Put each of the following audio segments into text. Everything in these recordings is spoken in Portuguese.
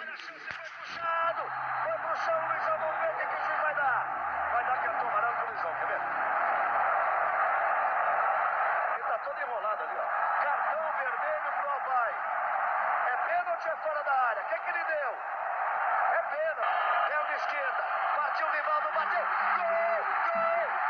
Olha a chance, foi puxado. Foi pro chão, Luizão. Vamos ver o que, o juiz vai dar. Vai dar cartão amarelo pro Luizão, quer ver? Ele tá todo enrolado ali, ó. Cartão vermelho pro Alvai. É pênalti ou é fora da área? O que, que ele deu? É pênalti. É de esquerda. Partiu o Rivaldo, bateu. Gol! Gol!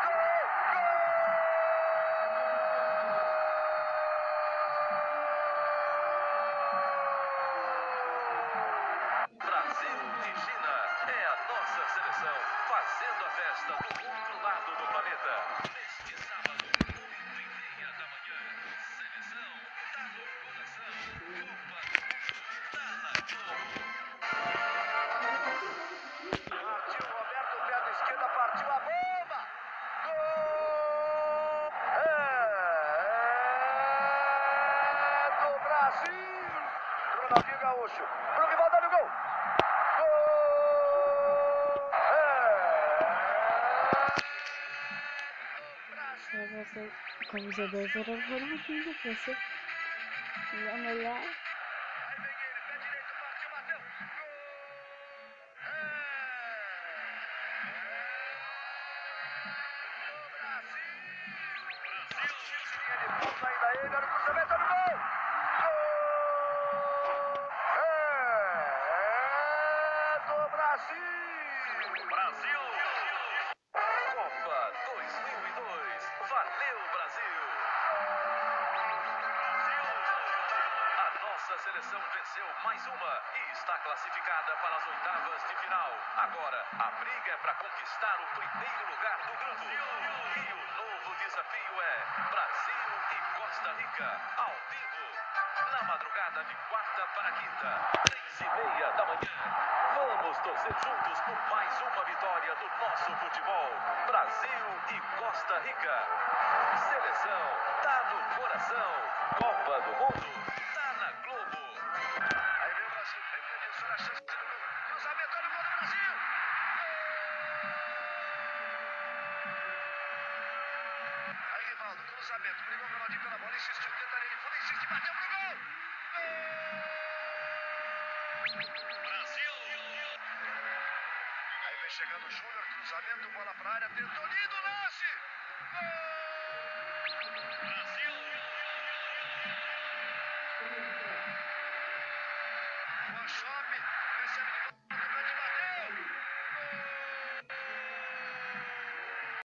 Ronaldinho Gaúcho. Pro Rivaldo, olha o gol. Gol! É Brasil. Pra você, camisa 10 era o Ronaldinho, você. E melhor. É Brasil. Brasil. Ele volta ainda ele, olha o cruzamento, olha o gol. Gol! Valeu, Brasil. A nossa seleção venceu mais uma e está classificada para as oitavas de final. Agora, a briga é para conquistar o primeiro lugar do grupo. E o novo desafio é Brasil e Costa Rica, ao vivo. Na madrugada de quarta para quinta, três e meia da manhã. Vamos torcer juntos por mais uma vitória do nosso futebol. Brasil e Costa Rica. Seleção tá no coração. Copa do Mundo tá na Globo. Aí vem o Brasil, vem o Edilson, olha a chance do. Cruzamento, olha o gol do Brasil. Aí Rivaldo, cruzamento, brigou o Ronaldinho pela bola, insistiu, tenta ele, insiste, bateu pro gol. Gol! Brasil! chegando o Júnior, cruzamento, bola para área, tentou lindo lance! Gol! Brasil! One Shop recebe de volta.